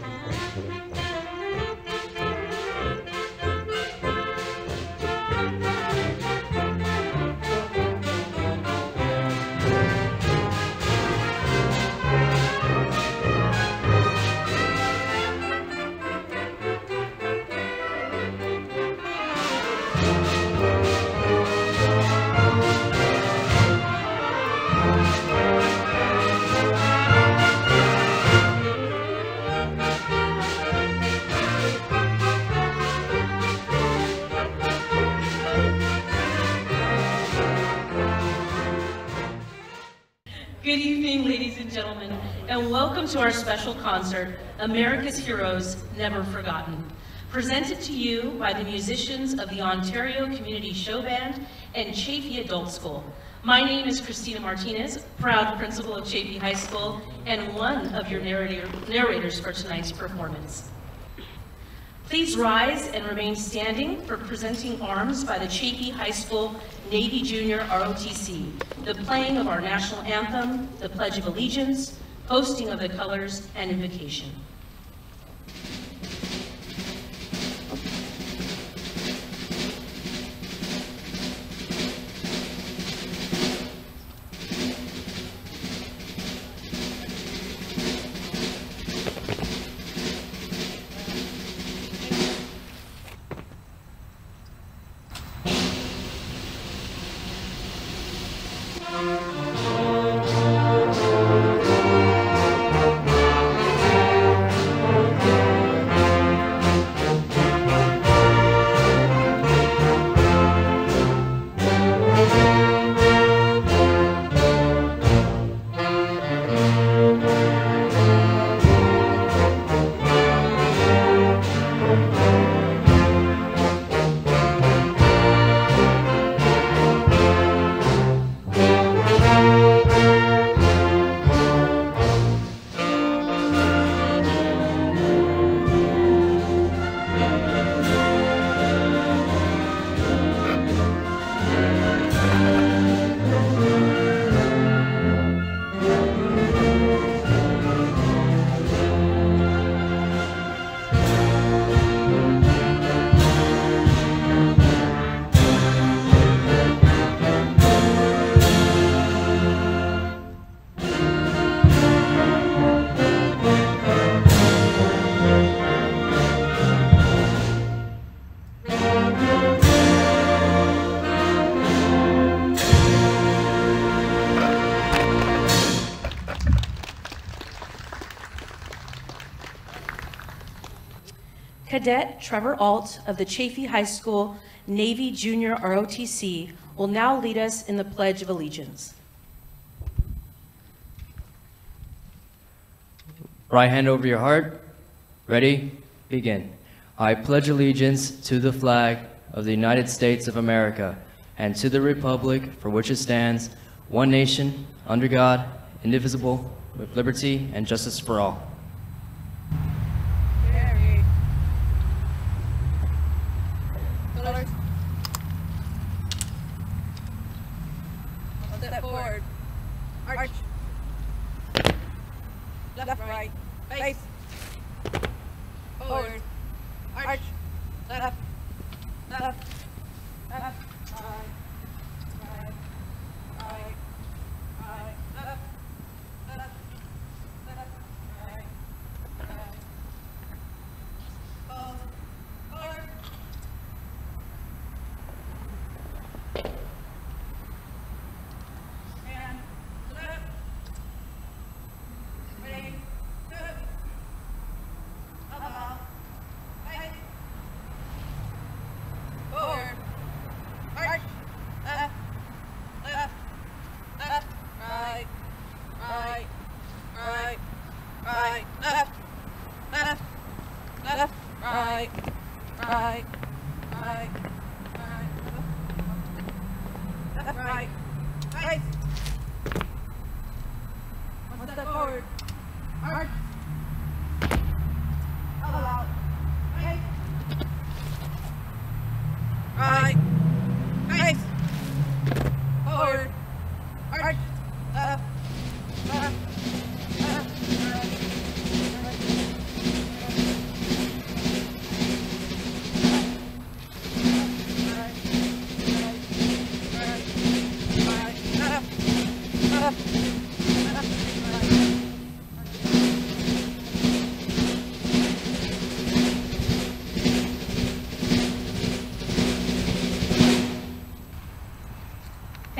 ハハハハ! Welcome to our special concert, America's Heroes Never Forgotten, presented to you by the musicians of the Ontario Community Show Band and Chaffey Adult School. My name is Christina Martinez, proud principal of Chaffey High School and one of your narrator- narrators for tonight's performance. Please rise and remain standing for presenting arms by the Chaffey High School Navy Junior ROTC, the playing of our national anthem, the Pledge of Allegiance, posting of the colors, and invocation. Cadet Trevor Alt of the Chaffey High School Navy Junior ROTC will now lead us in the Pledge of Allegiance. Right hand over your heart. Ready? Begin. I pledge allegiance to the flag of the United States of America and to the republic for which it stands, one nation, under God, indivisible, with liberty and justice for all. Carried. Colors. Step forward. Arch. Left, right. Face. Forward. Arch. Left. Left. Left. Right. Right. Right. Right. Left. Left. Left. Right. Right. Pause. Forward. And left. Ready. Good. Up. Right. Forward. Arch. Left. Left. Left. Right. Right. Right. Right. Left. Left. Left. Right. Right. Right. Right. Right. Right. One step forward. Arch.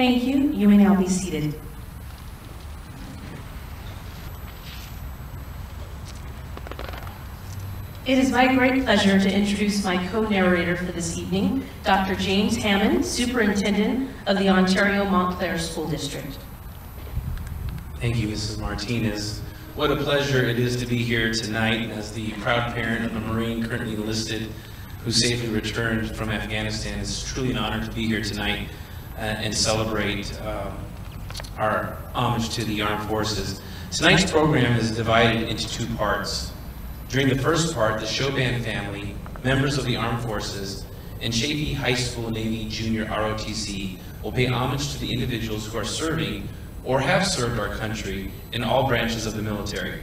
Thank you. You may now be seated. It is my great pleasure to introduce my co-narrator for this evening, Dr. James Hammond, Superintendent of the Ontario Montclair School District. Thank you, Mrs. Martinez. What a pleasure it is to be here tonight as the proud parent of a Marine currently enlisted who safely returned from Afghanistan. It's truly an honor to be here tonight and celebrate um, our homage to the armed forces. Tonight's program is divided into two parts. During the first part, the show band family, members of the armed forces, and Chaffey High School Navy Junior ROTC will pay homage to the individuals who are serving or have served our country in all branches of the military.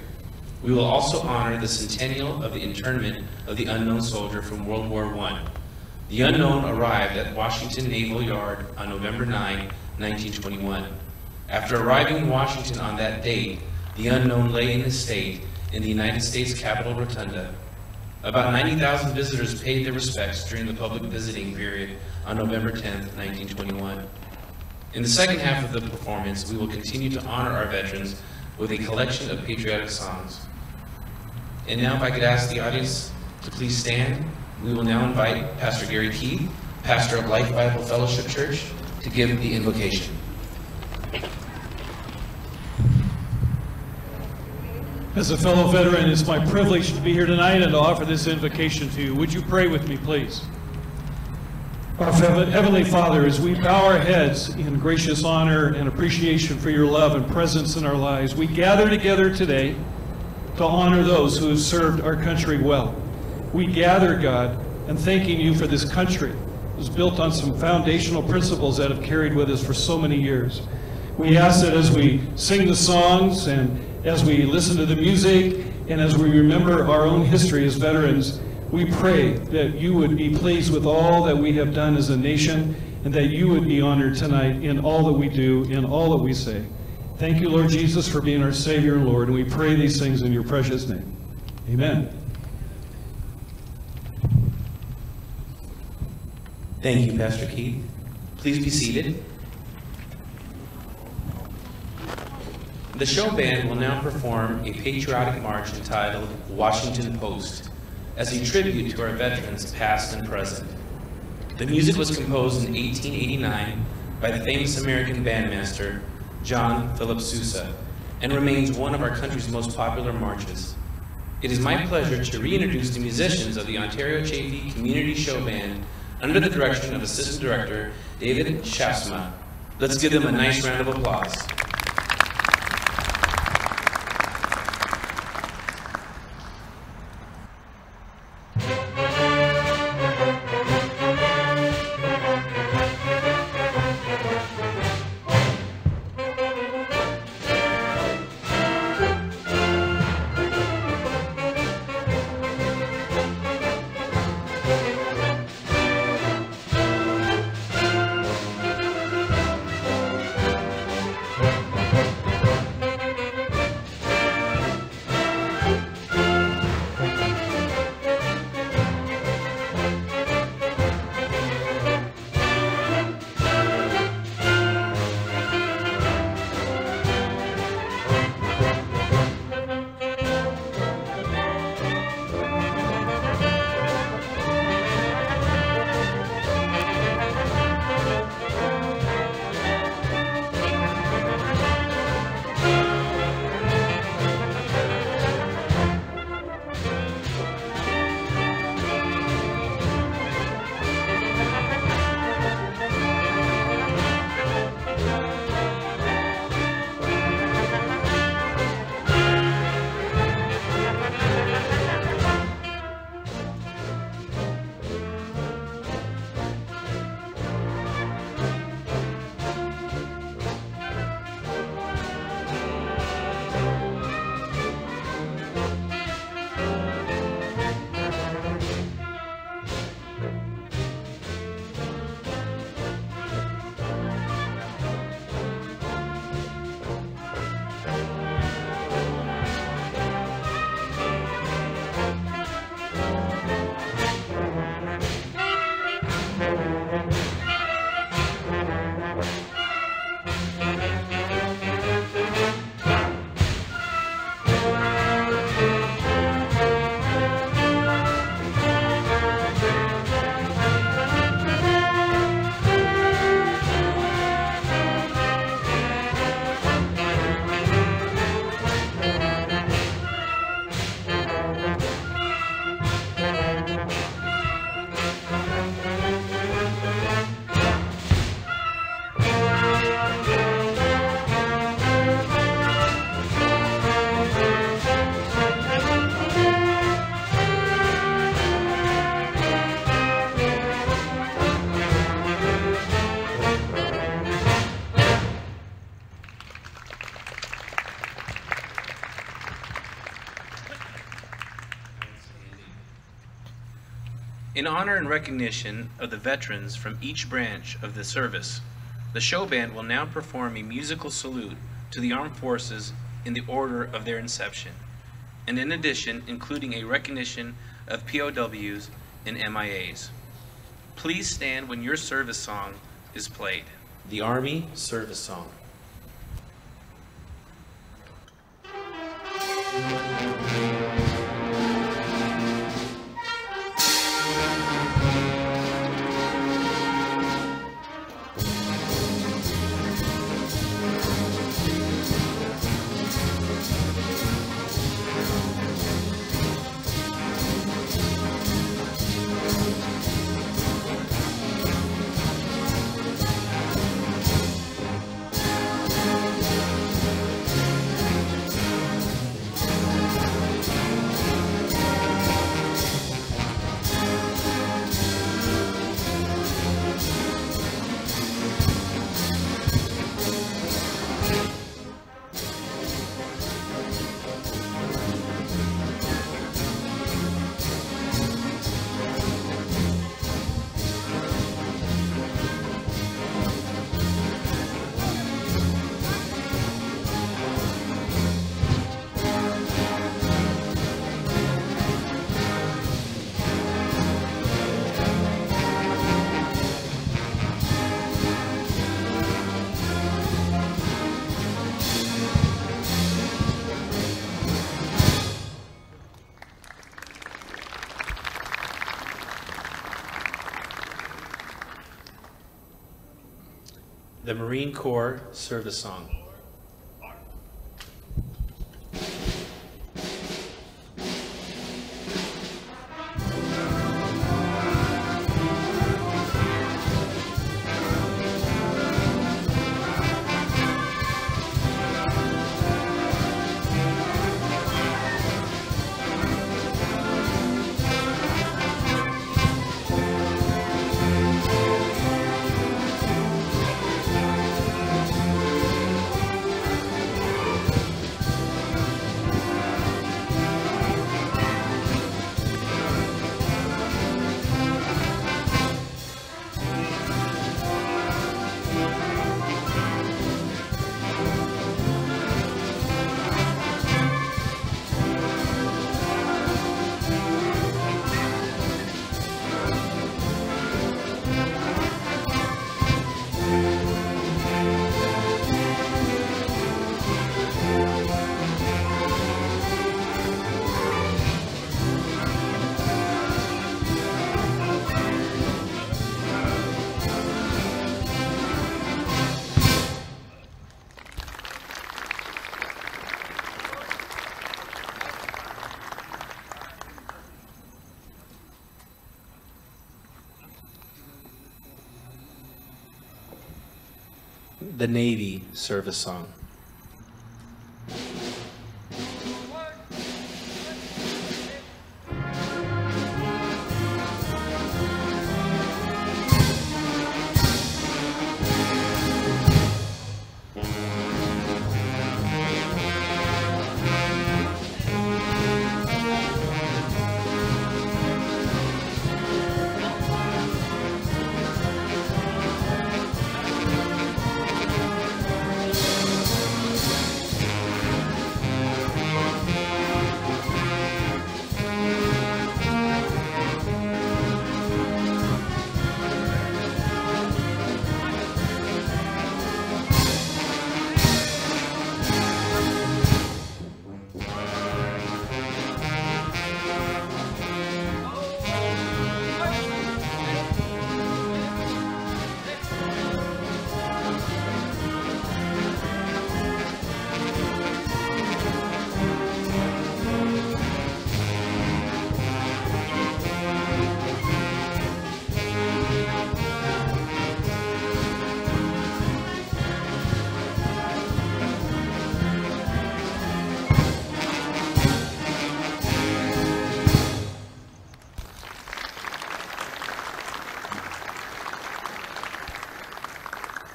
We will also honor the centennial of the internment of the unknown soldier from World War I. The unknown arrived at Washington Naval Yard on November 9, 1921. After arriving in Washington on that date, the unknown lay in his state in the United States Capitol Rotunda. About 90,000 visitors paid their respects during the public visiting period on November 10, 1921. In the second half of the performance, we will continue to honor our veterans with a collection of patriotic songs. And now if I could ask the audience to please stand, we will now invite Pastor Gary Keith, pastor of Life Bible Fellowship Church, to give the invocation. As a fellow veteran, it's my privilege to be here tonight and to offer this invocation to you. Would you pray with me, please? Our Heavenly Father, as we bow our heads in gracious honor and appreciation for your love and presence in our lives, we gather together today to honor those who have served our country well. We gather, God, and thanking you for this country. It was built on some foundational principles that have carried with us for so many years. We ask that as we sing the songs and as we listen to the music and as we remember our own history as veterans, we pray that you would be pleased with all that we have done as a nation and that you would be honored tonight in all that we do, in all that we say. Thank you, Lord Jesus, for being our Savior and Lord, and we pray these things in your precious name. Amen. Thank you, Pastor Keith. Please be seated. The show band will now perform a patriotic march entitled Washington Post as a tribute to our veterans past and present. The music was composed in 1889 by the famous American bandmaster John Philip Sousa and remains one of our country's most popular marches. It is my pleasure to reintroduce the musicians of the Ontario Chaffey Community Show Band under the direction of Assistant Director David Shaafsma. Let's give them a nice round of applause. In honor and recognition of the veterans from each branch of the service, the show band will now perform a musical salute to the armed forces in the order of their inception, and in addition, including a recognition of POWs and MIAs. Please stand when your service song is played. The Army Service Song. Marine Corps Service Song. The Navy Service Song.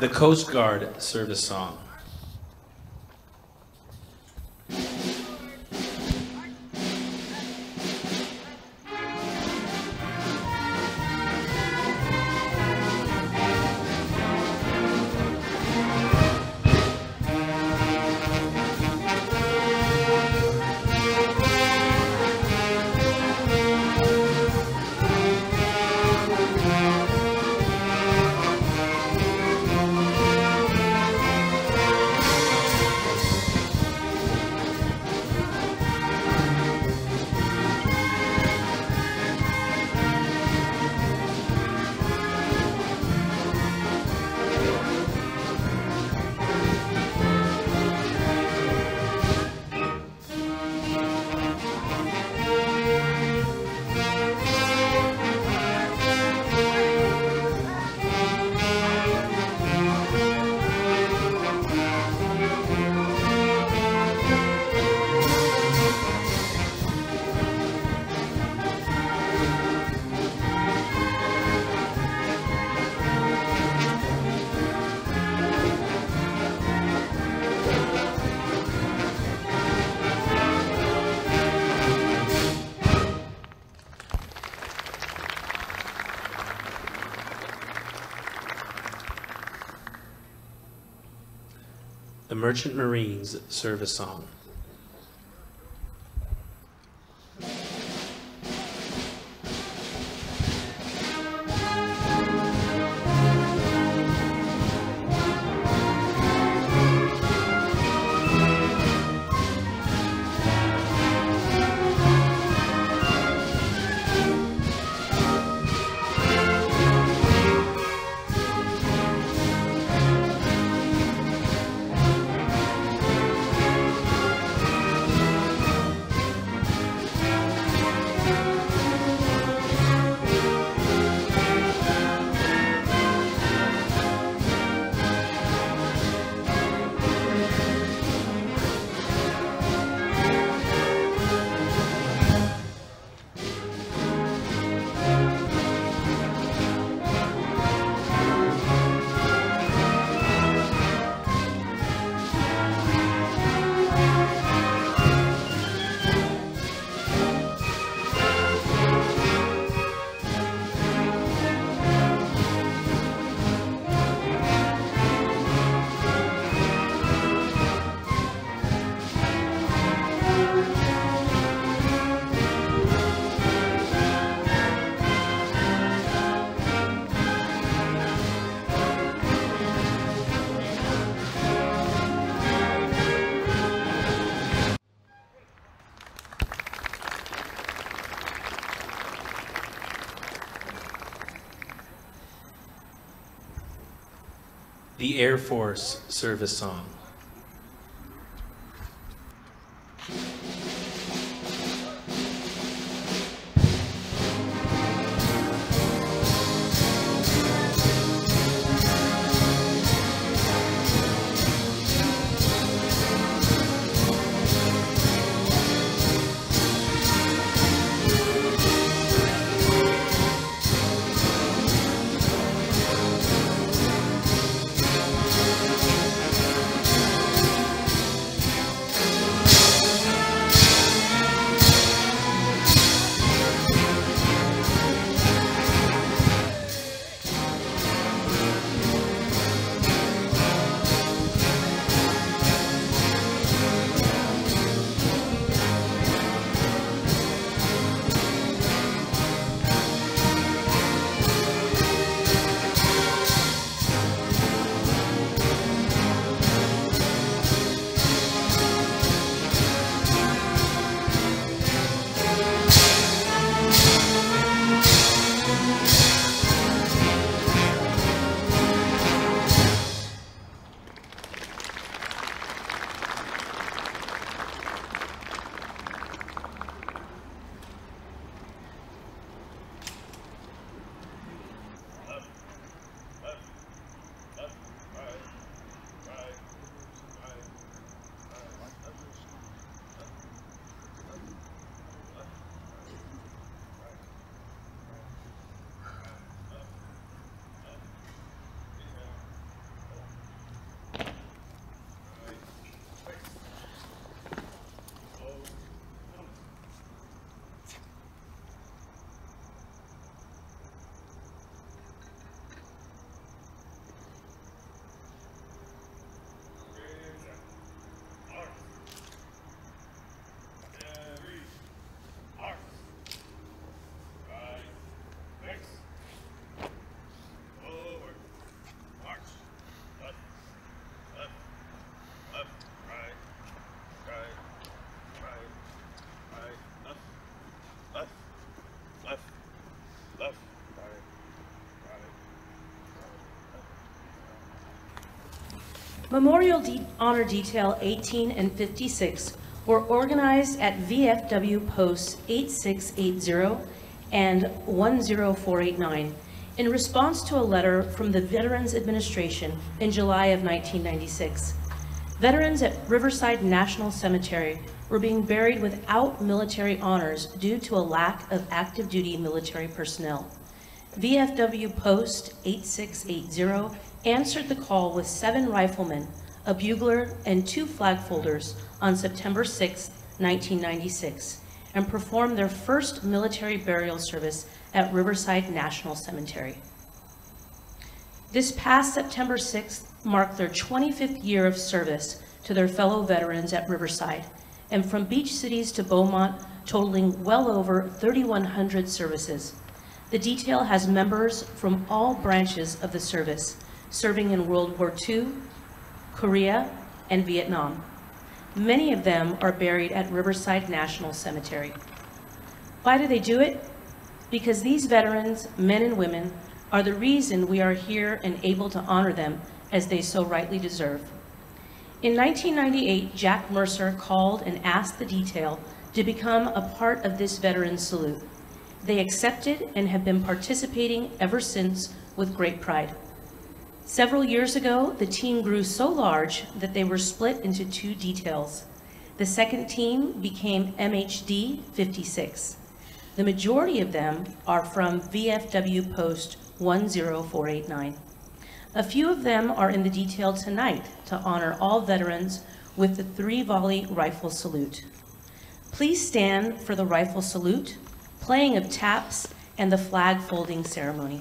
The Coast Guard Service Song. Merchant Marines Service Song. Air Force Service Song. Memorial De- Honor Detail 18 and 56 were organized at VFW Posts 8680 and 10489 in response to a letter from the Veterans Administration in July of 1996. Veterans at Riverside National Cemetery were being buried without military honors due to a lack of active duty military personnel. VFW Post 8680 answered the call with seven riflemen, a bugler, and two flag folders on September 6, 1996, and performed their first military burial service at Riverside National Cemetery. This past September 6th marked their 25th year of service to their fellow veterans at Riverside, and from beach cities to Beaumont, totaling well over 3,100 services. The detail has members from all branches of the service, serving in World War II, Korea, and Vietnam. Many of them are buried at Riverside National Cemetery. Why do they do it? Because these veterans, men and women, are the reason we are here and able to honor them as they so rightly deserve. In 1998, Jack Mercer called and asked the detail to become a part of this veteran salute. They accepted and have been participating ever since with great pride. Several years ago, the team grew so large that they were split into two details. The second team became MHD 56. The majority of them are from VFW Post 10489. A few of them are in the detail tonight to honor all veterans with the three volley rifle salute. Please stand for the rifle salute, playing of taps, and the flag folding ceremony.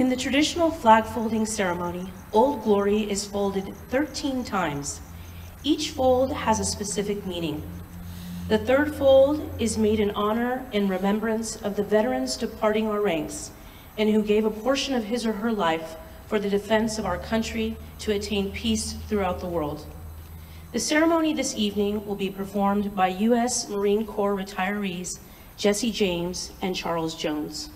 In the traditional flag folding ceremony, Old Glory is folded 13 times. Each fold has a specific meaning. The third fold is made in honor and remembrance of the veterans departing our ranks and who gave a portion of his or her life for the defense of our country to attain peace throughout the world. The ceremony this evening will be performed by U.S. Marine Corps retirees Jesse James and Charles Jones.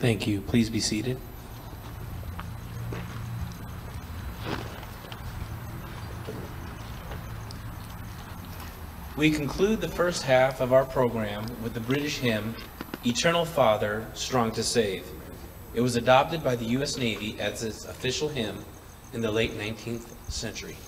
Thank you. Please be seated. We conclude the first half of our program with the British hymn, Eternal Father, Strong to Save. It was adopted by the U.S. Navy as its official hymn in the late 19th century.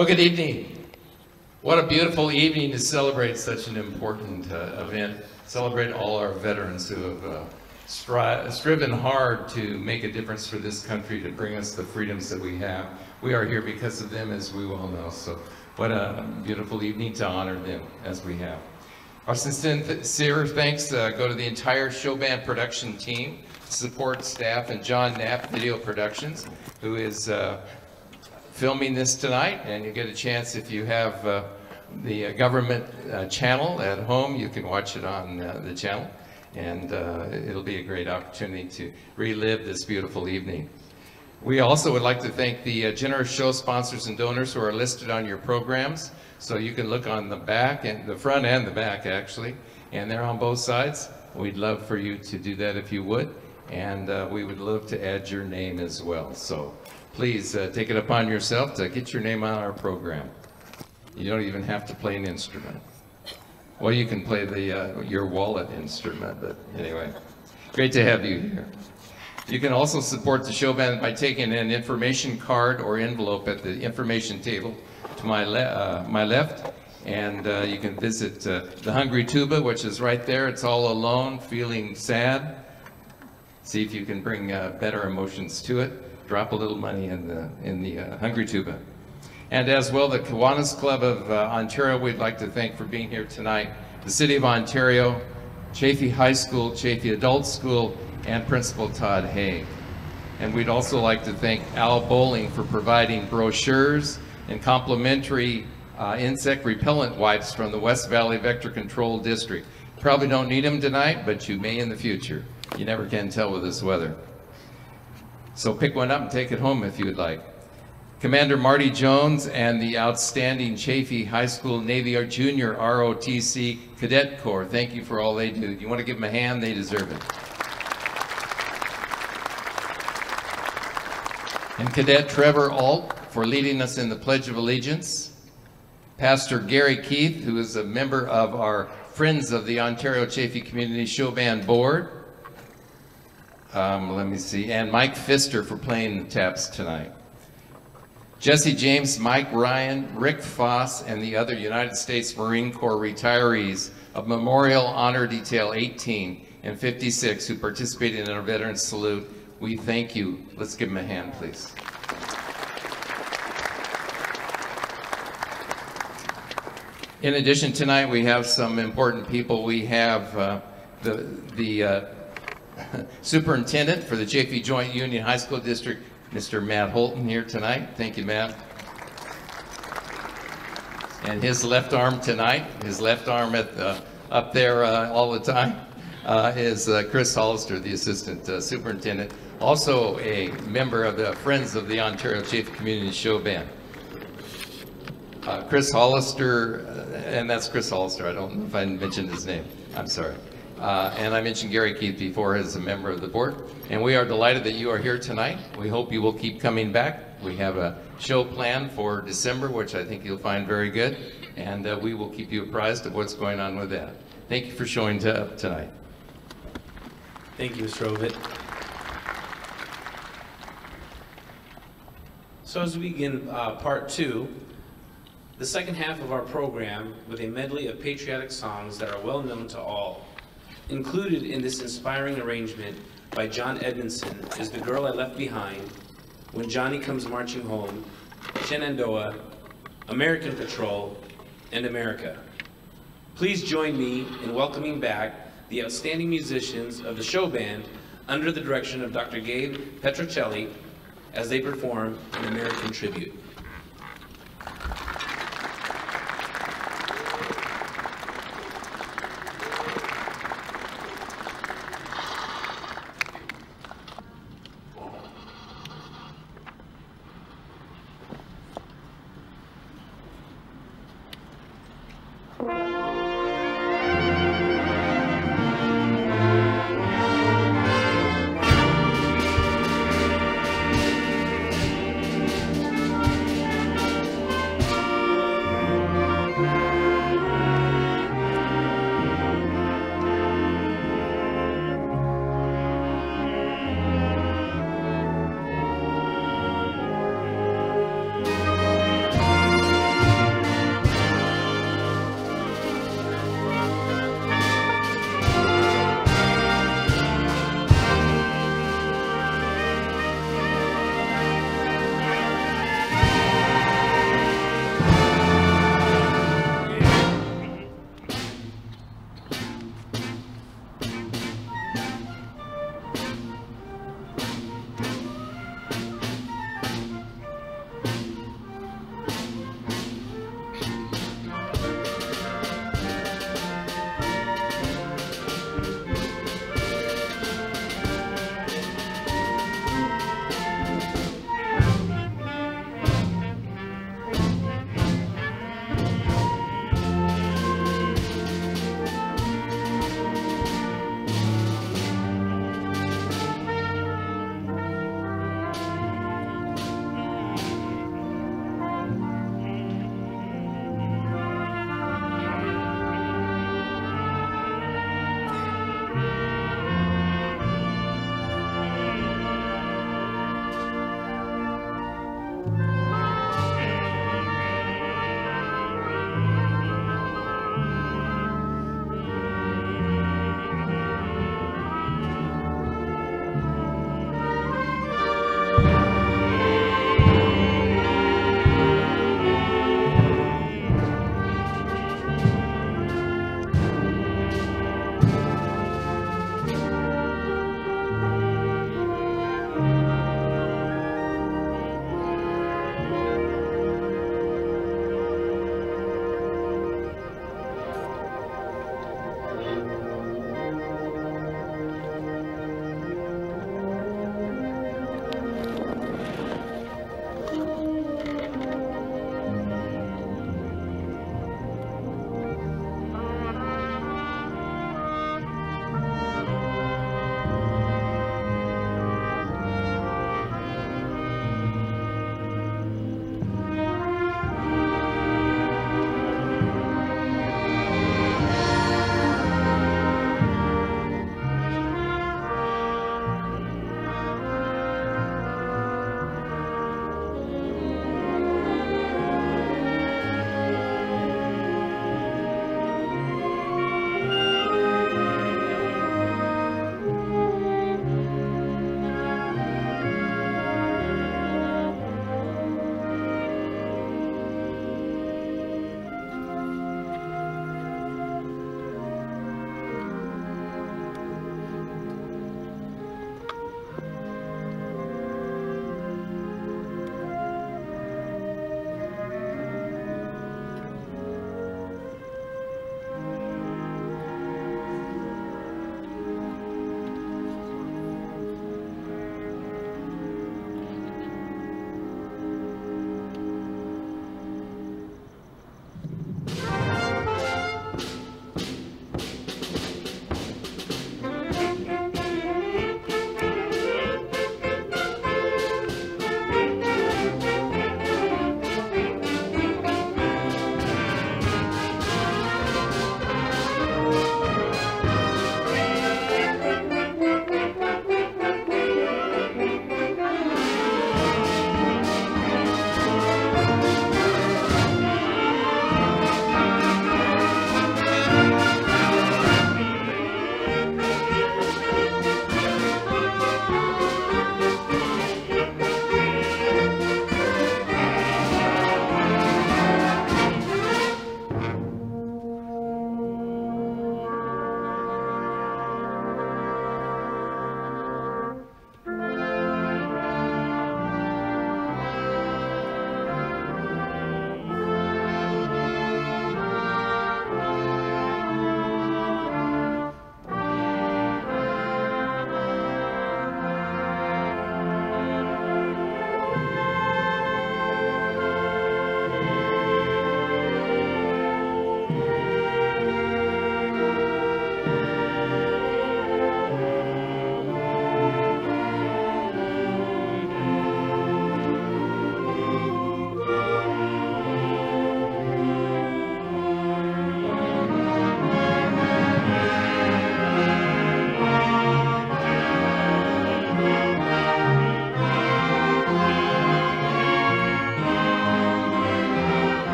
Well, good evening. What a beautiful evening to celebrate such an important uh, event. Celebrate all our veterans who have uh, stri- striven hard to make a difference for this country, to bring us the freedoms that we have. We are here because of them, as we well know. So, what a beautiful evening to honor them as we have. Our sincere thanks uh, go to the entire show band production team, support staff, and John Knapp Video Productions, who is uh, filming this tonight, and you get a chance if you have uh, the uh, government uh, channel at home, you can watch it on uh, the channel, and it'll be a great opportunity to relive this beautiful evening. We also would like to thank the generous show sponsors and donors who are listed on your programs. So you can look on the back and the front and the back actually, and they're on both sides. We'd love for you to do that if you would, and uh, we would love to add your name as well. So please uh, take it upon yourself to get your name on our program. You don't even have to play an instrument. Well, you can play the uh, your wallet instrument, but anyway, great to have you here. You can also support the show band by taking an information card or envelope at the information table to my, le uh, my left. And uh, you can visit uh, the Hungry Tuba, which is right there. It's all alone, feeling sad. See if you can bring uh, better emotions to it. Drop a little money in the, in the uh, Hungry Tuba. And as well, the Kiwanis Club of uh, Ontario, we'd like to thank for being here tonight. The City of Ontario, Chaffey High School, Chaffey Adult School, and Principal Todd Haig. And we'd also like to thank Al Bowling for providing brochures and complimentary uh, insect repellent wipes from the West Valley Vector Control District. Probably don't need them tonight, but you may in the future. You never can tell with this weather. So pick one up and take it home if you would like. Commander Marty Jones and the outstanding Chaffey High School Navy Junior ROTC Cadet Corps, thank you for all they do. You want to give them a hand? They deserve it. And Cadet Trevor Alt for leading us in the Pledge of Allegiance. Pastor Gary Keith, who is a member of our Friends of the Ontario Chaffey Community Show Band Board. Um, let me see, and Mike Pfister for playing the taps tonight. Jesse James, Mike Ryan, Rick Foss, and the other United States Marine Corps retirees of Memorial Honor Detail 18 and 56 who participated in our Veterans Salute. We thank you. Let's give them a hand, please. In addition, tonight we have some important people. We have uh, the, the uh, superintendent for the Chaffey Joint Union High School District, Mr. Matt Holton here tonight. Thank you, Matt. And his left arm tonight, his left arm at the, up there uh, all the time, uh, is uh, Chris Hollister, the assistant uh, superintendent, also a member of the Friends of the Ontario Chaffey Community Show Band. Uh, Chris Hollister, uh, and that's Chris Hollister. I don't know if I mentioned his name. I'm sorry. Uh, and I mentioned Gary Keith before as a member of the board. And we are delighted that you are here tonight. We hope you will keep coming back. We have a show planned for December, which I think you'll find very good. And uh, we will keep you apprised of what's going on with that. Thank you for showing up tonight. Thank you, Mr. Ovitt. So as we begin uh, part two, the second half of our program with a medley of patriotic songs that are well known to all. Included in this inspiring arrangement by John Edmondson is The Girl I Left Behind, When Johnny Comes Marching Home, Shenandoah, American Patrol, and America. Please join me in welcoming back the outstanding musicians of the show band under the direction of Dr. Gabe Petrocelli as they perform an American tribute.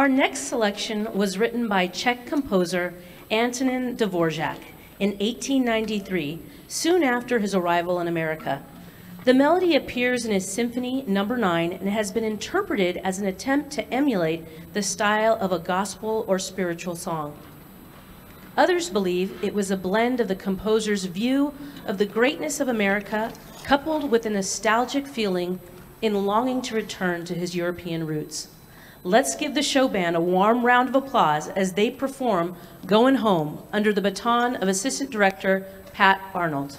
Our next selection was written by Czech composer Antonin Dvorak in 1893, soon after his arrival in America. The melody appears in his Symphony Number no. 9 and has been interpreted as an attempt to emulate the style of a gospel or spiritual song. Others believe it was a blend of the composer's view of the greatness of America coupled with a nostalgic feeling in longing to return to his European roots. Let's give the show band a warm round of applause as they perform Going Home under the baton of Assistant Director Pat Arnold.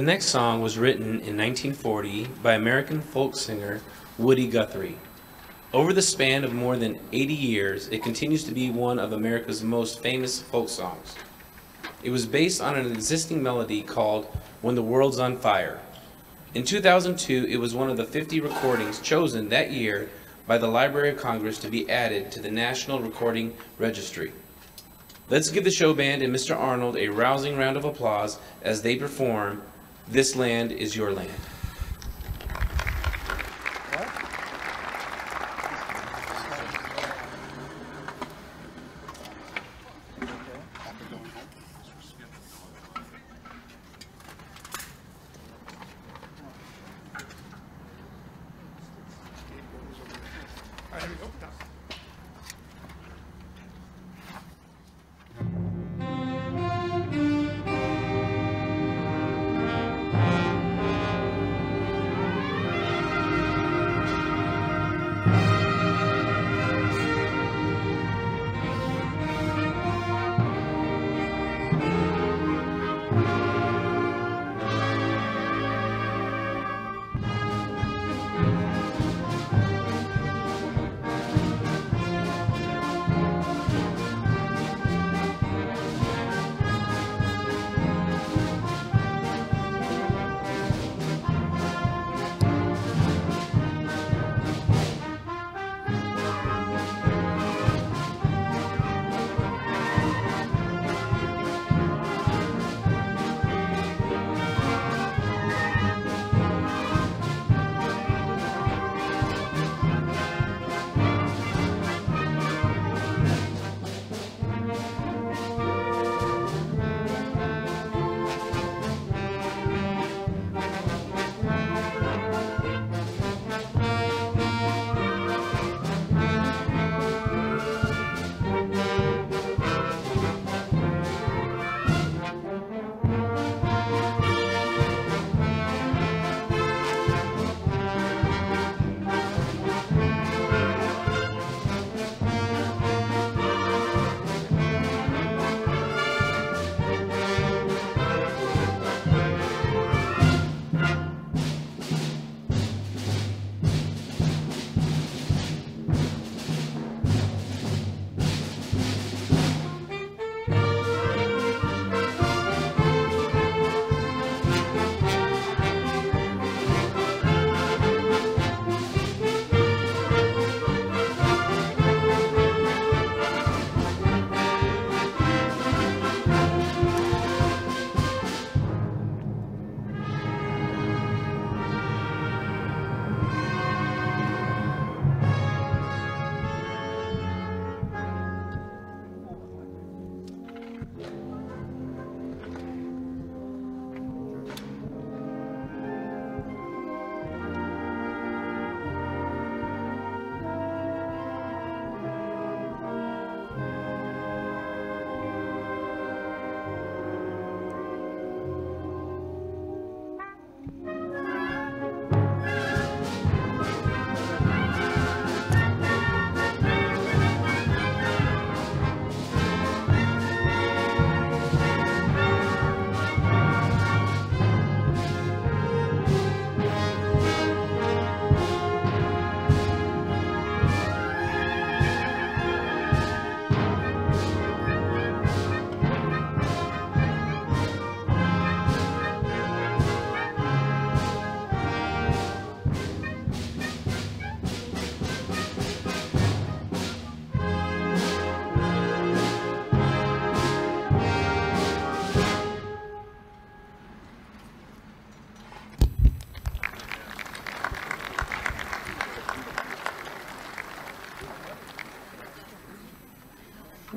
The next song was written in 1940 by American folk singer Woody Guthrie. Over the span of more than 80 years, it continues to be one of America's most famous folk songs. It was based on an existing melody called When the World's on Fire. In 2002, it was one of the 50 recordings chosen that year by the Library of Congress to be added to the National Recording Registry. Let's give the show band and Mr. Arnold a rousing round of applause as they perform This Land is Your Land.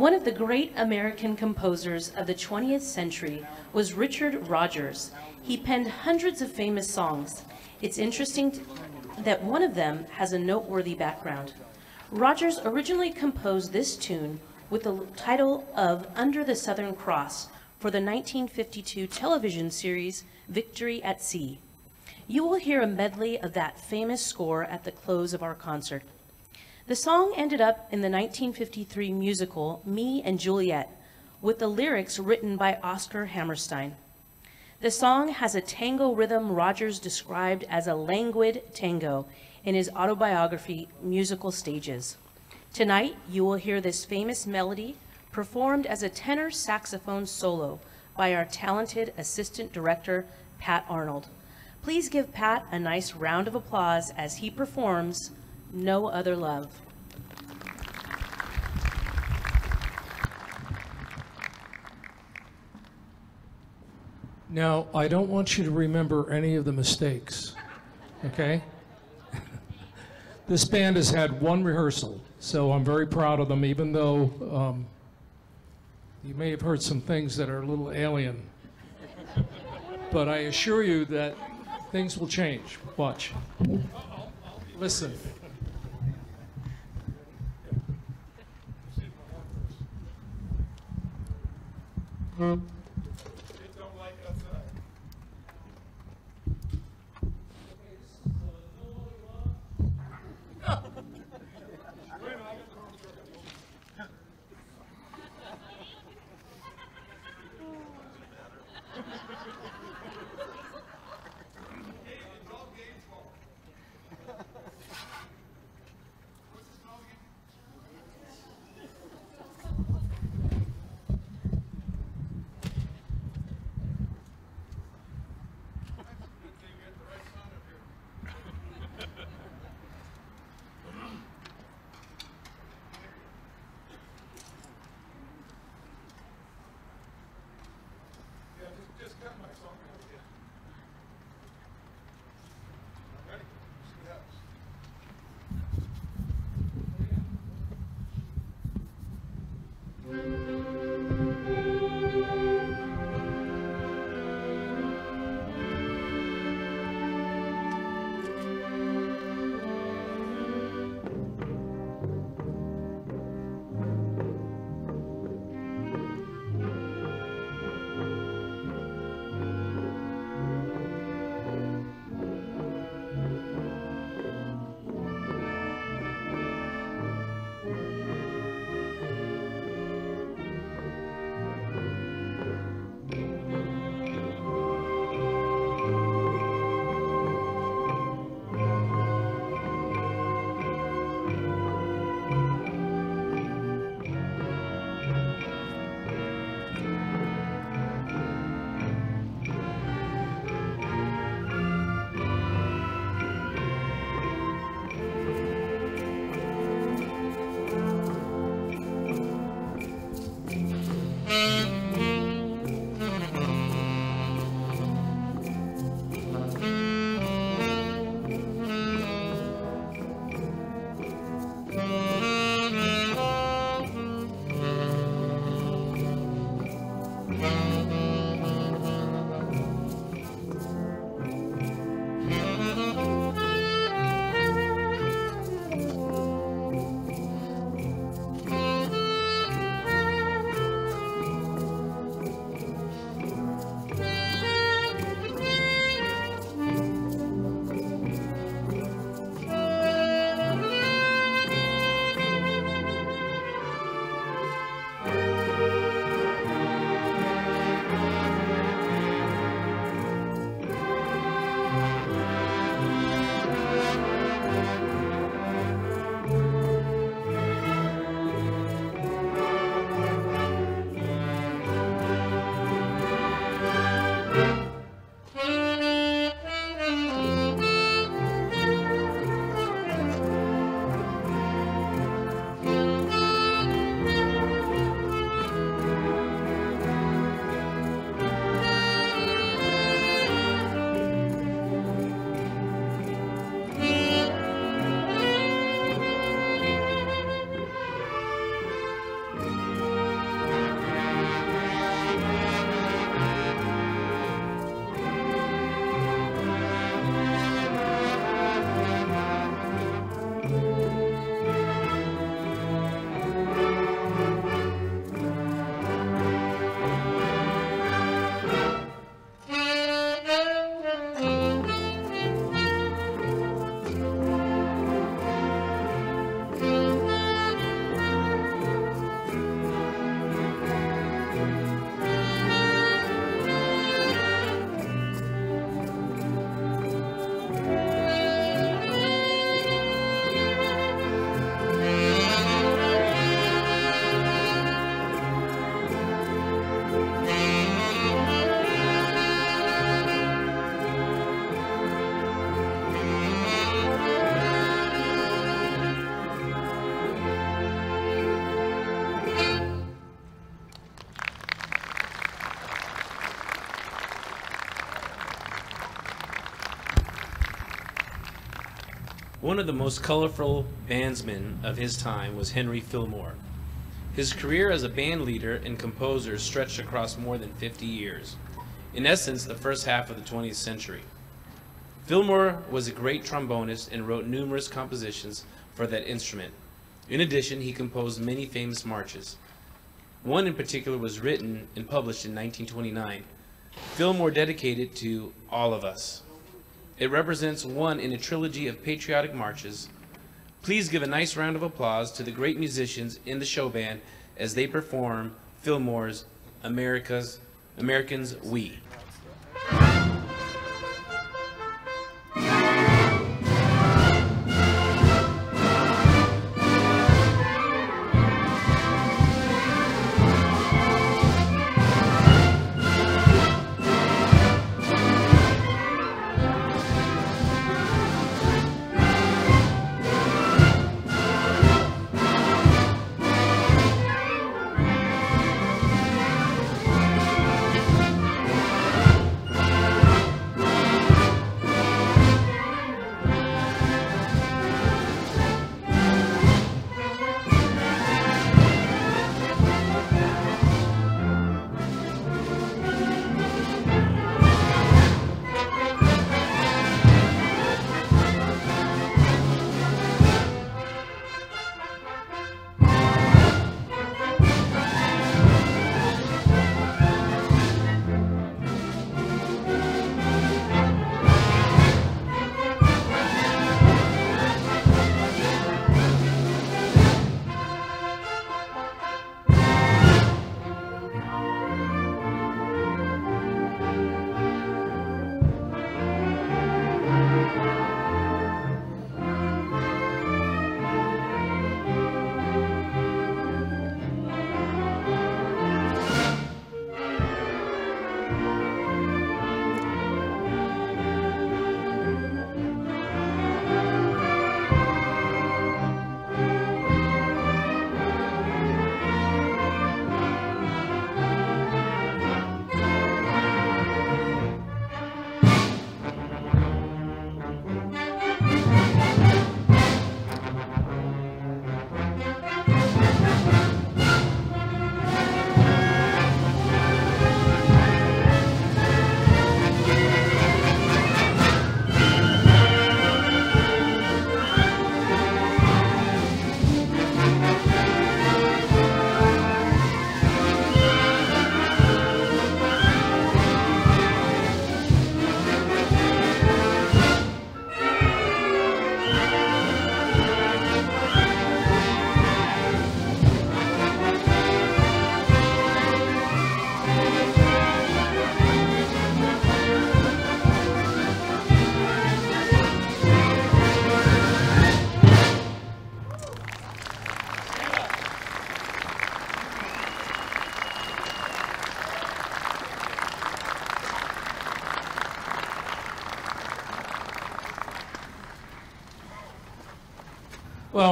One of the great American composers of the 20th century was Richard Rodgers. He penned hundreds of famous songs. It's interesting that one of them has a noteworthy background. Rodgers originally composed this tune with the title of Under the Southern Cross for the 1952 television series Victory at Sea. You will hear a medley of that famous score at the close of our concert. The song ended up in the 1953 musical Me and Juliet, with the lyrics written by Oscar Hammerstein. The song has a tango rhythm Rodgers described as a languid tango in his autobiography, Musical Stages. Tonight, you will hear this famous melody performed as a tenor saxophone solo by our talented assistant director, Pat Arnold. Please give Pat a nice round of applause as he performs No Other Love. Now, I don't want you to remember any of the mistakes, okay? this band has had one rehearsal, so I'm very proud of them, even though um, you may have heard some things that are a little alien. But I assure you that things will change. Watch. Listen. Mm-hmm. One of the most colorful bandsmen of his time was Henry Fillmore. His career as a band leader and composer stretched across more than 50 years, in essence, the first half of the 20th century. Fillmore was a great trombonist and wrote numerous compositions for that instrument. In addition, he composed many famous marches. One in particular was written and published in 1929. Fillmore dedicated to all of us. It represents one in a trilogy of patriotic marches. Please give a nice round of applause to the great musicians in the show band as they perform Fillmore's America's Americans We.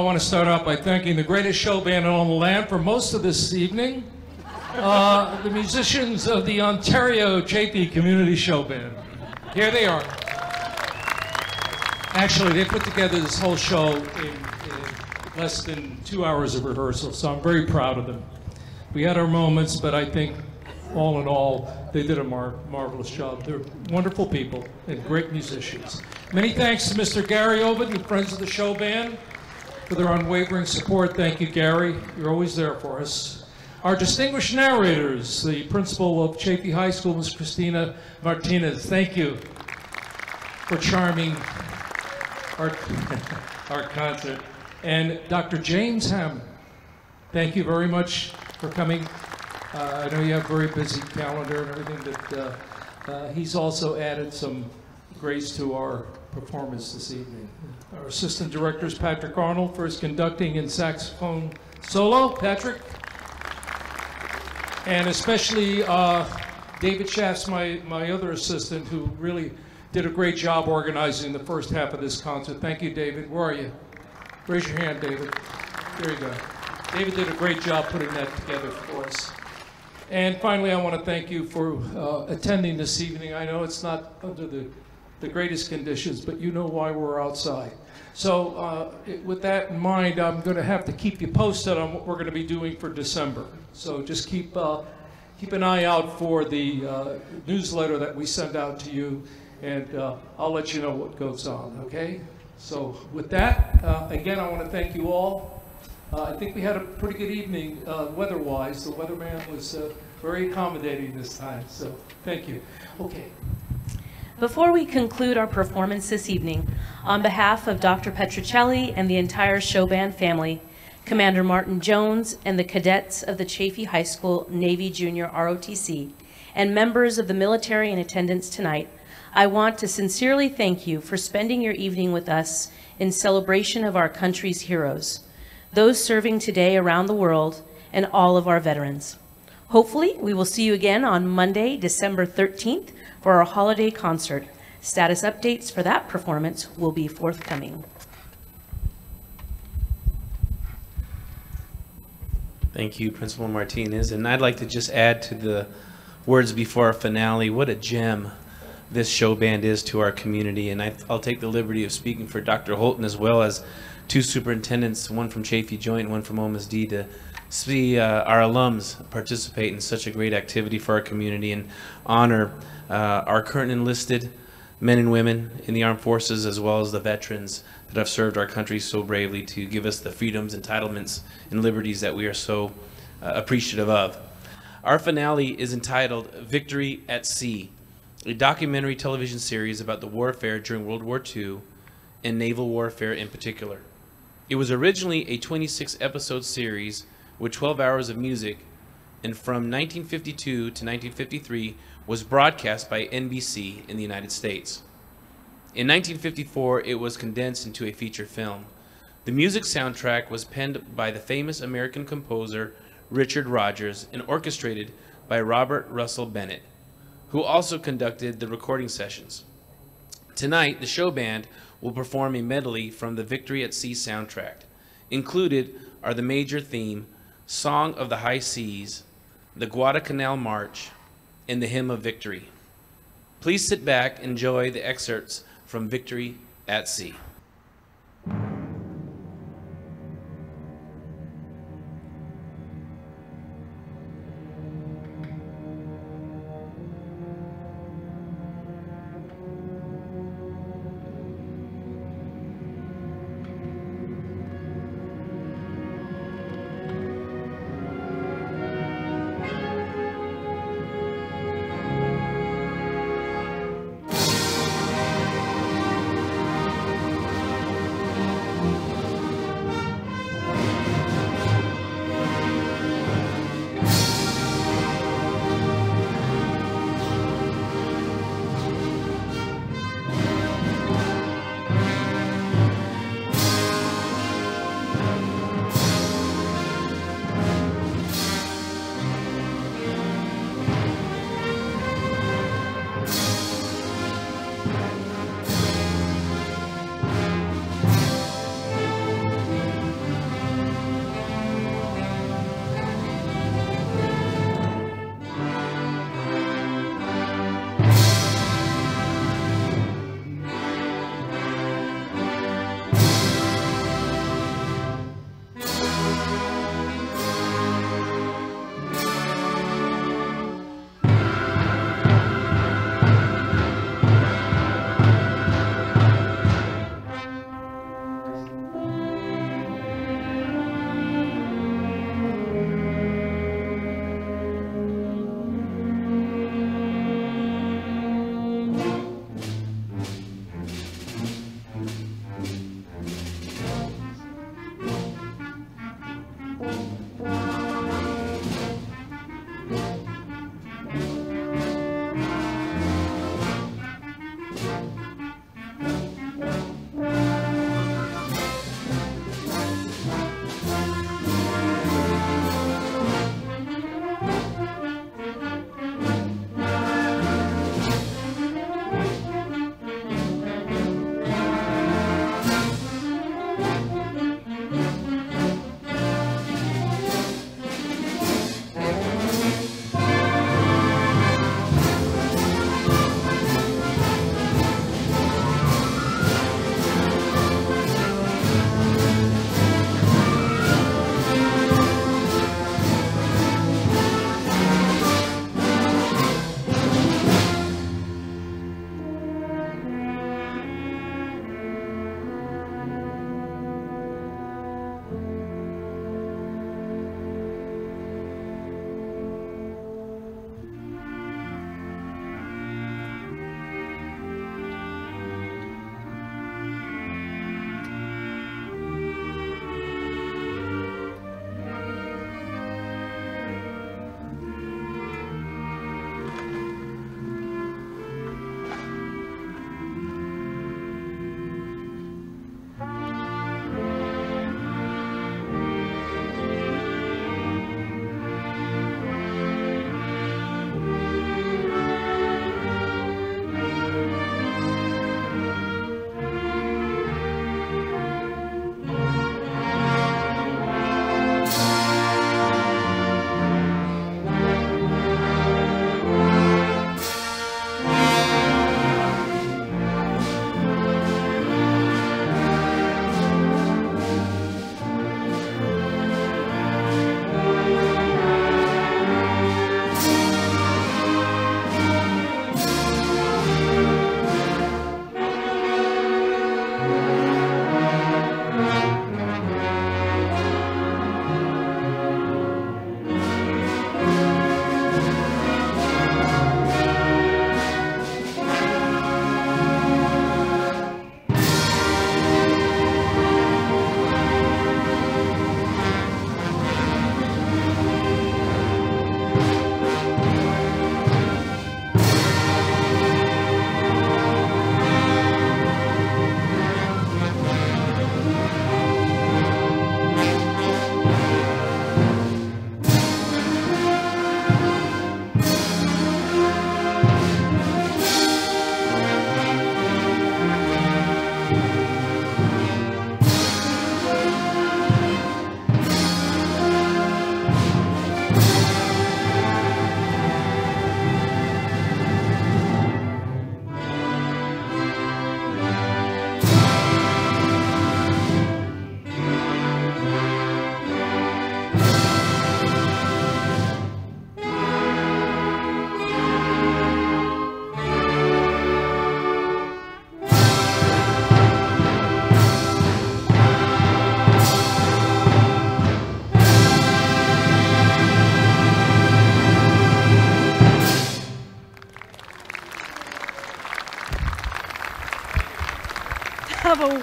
Want to start off by thanking the greatest show band on the land for most of this evening. Uh, the musicians of the Ontario Chaffey Community Show Band. Here they are. Actually, they put together this whole show in, in less than two hours of rehearsal, so I'm very proud of them. We had our moments, but I think all in all, they did a mar- marvelous job. They're wonderful people and great musicians. Many thanks to Mr. Gary Ovid and Friends of the Show Band for their unwavering support. Thank you, Gary. You're always there for us. Our distinguished narrators, the principal of Chaffey High School, Ms. Christina Martinez. Thank you for charming our, our concert. And Dr. James Hammond, thank you very much for coming. Uh, I know you have a very busy calendar and everything, but uh, uh, he's also added some grace to our performance this evening. Our assistant director is Patrick Arnold for his conducting and saxophone solo. Patrick? And especially uh, David Shaafsma, my, my other assistant, who really did a great job organizing the first half of this concert. Thank you, David. Where are you? Raise your hand, David. There you go. David did a great job putting that together for us. And finally, I want to thank you for uh, attending this evening. I know it's not under the the greatest conditions, but you know why we're outside. So uh, it- with that in mind, I'm going to have to keep you posted on what we're going to be doing for December. So just keep, uh, keep an eye out for the uh, newsletter that we send out to you, and uh, I'll let you know what goes on, okay? So with that, uh, again, I want to thank you all. Uh, I think we had a pretty good evening weather-wise. The weatherman was very accommodating this time, so thank you. Okay. Before we conclude our performance this evening, on behalf of Dr. Petrocelli and the entire show band family, Commander Martin Jones and the cadets of the Chaffey High School Navy Junior ROTC, and members of the military in attendance tonight, I want to sincerely thank you for spending your evening with us in celebration of our country's heroes, those serving today around the world, and all of our veterans. Hopefully, we will see you again on Monday, December 13th for our holiday concert. Status updates for that performance will be forthcoming. Thank you, Principal Martinez. And I'd like to just add to the words before our finale, what a gem this show band is to our community. And I, I'll take the liberty of speaking for Dr. Holton as well as two superintendents, one from Chaffey Joint, one from OMSD, to see uh, our alums participate in such a great activity for our community and honor uh, our current enlisted men and women in the armed forces as well as the veterans that have served our country so bravely to give us the freedoms, entitlements, and liberties that we are so uh, appreciative of. Our finale is entitled Victory at Sea, a documentary television series about the warfare during World War II and naval warfare in particular. It was originally a 26 episode series with 12 hours of music and from 1952 to 1953 was broadcast by NBC in the United States. In 1954, it was condensed into a feature film. The music soundtrack was penned by the famous American composer Richard Rodgers and orchestrated by Robert Russell Bennett, who also conducted the recording sessions. Tonight, the show band will perform a medley from the Victory at Sea soundtrack. Included are the major theme, Song of the High Seas, the Guadalcanal March, and the Hymn of Victory. Please sit back, and enjoy the excerpts from Victory at Sea.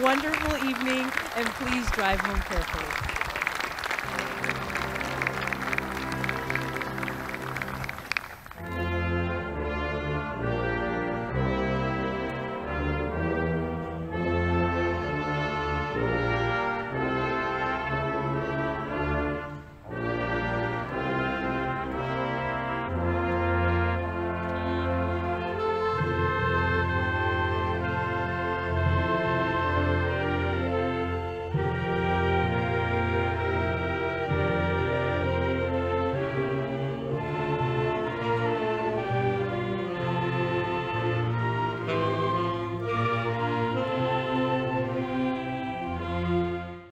Wonderful evening and please drive home carefully.